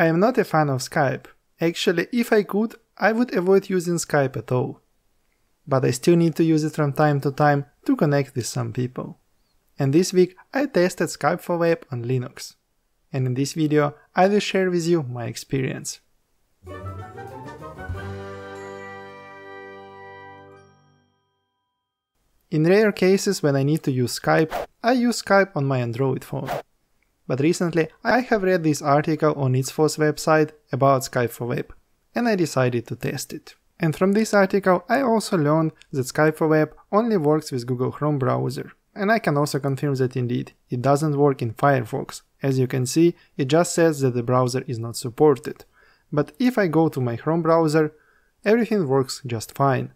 I am not a fan of Skype. Actually, if I could, I would avoid using Skype at all. But I still need to use it from time to time to connect with some people. And this week I tested Skype for Web on Linux. And in this video I will share with you my experience. In rare cases when I need to use Skype, I use Skype on my Android phone. But recently I have read this article on ItsFoss website about Skype for Web, and I decided to test it. And from this article I also learned that Skype for Web only works with Google Chrome browser. And I can also confirm that indeed, it doesn't work in Firefox. As you can see, it just says that the browser is not supported. But if I go to my Chrome browser, everything works just fine.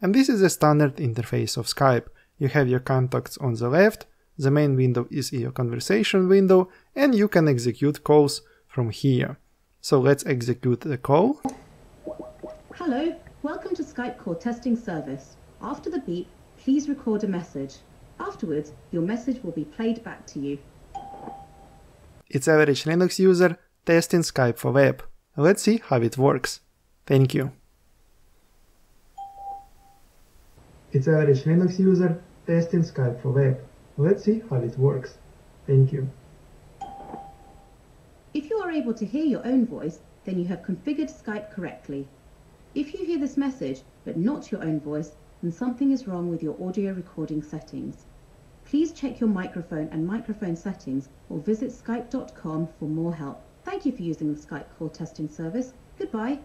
And this is the standard interface of Skype. You have your contacts on the left, the main window is your conversation window, and you can execute calls from here. So let's execute the call. Hello, welcome to Skype call testing service. After the beep, please record a message. Afterwards, your message will be played back to you. It's average Linux user testing Skype for web. Let's see how it works. Thank you. It's average Linux user testing Skype for web. Let's see how it works. Thank you. If you are able to hear your own voice, then you have configured Skype correctly. If you hear this message, but not your own voice, then something is wrong with your audio recording settings. Please check your microphone and microphone settings or visit skype.com for more help. Thank you for using the Skype call testing service. Goodbye.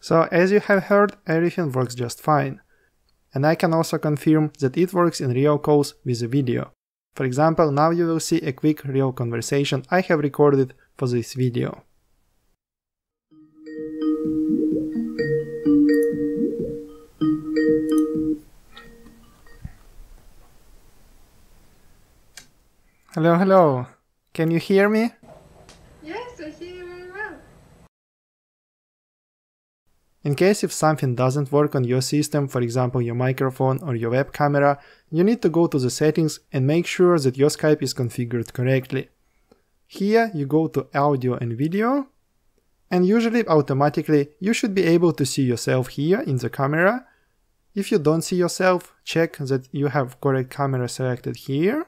So as you have heard, everything works just fine and I can also confirm that it works in real calls with a video. For example, now you will see a quick real conversation I have recorded for this video. Hello, hello. Can you hear me? In case if something doesn't work on your system, for example your microphone or your web camera, you need to go to the settings and make sure that your Skype is configured correctly. Here you go to audio and video, and usually automatically you should be able to see yourself here in the camera. If you don't see yourself, check that you have correct camera selected here.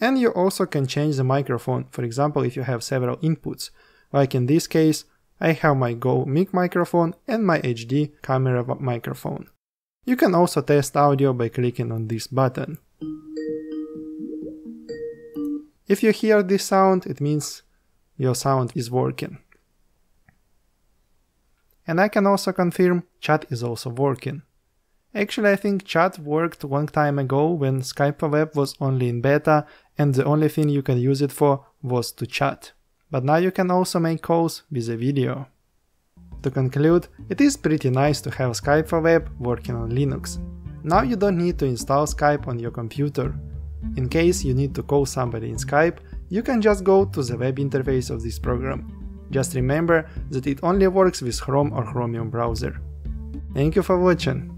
And you also can change the microphone, for example if you have several inputs, like in this case I have my Go mic microphone and my HD camera microphone. You can also test audio by clicking on this button. If you hear this sound, it means your sound is working. And I can also confirm chat is also working. Actually, I think chat worked long time ago when Skype for Web was only in beta and the only thing you can use it for was to chat but now you can also make calls with a video. To conclude, it is pretty nice to have Skype for Web working on Linux. Now you don't need to install Skype on your computer. In case you need to call somebody in Skype, you can just go to the web interface of this program. Just remember that it only works with Chrome or Chromium browser. Thank you for watching.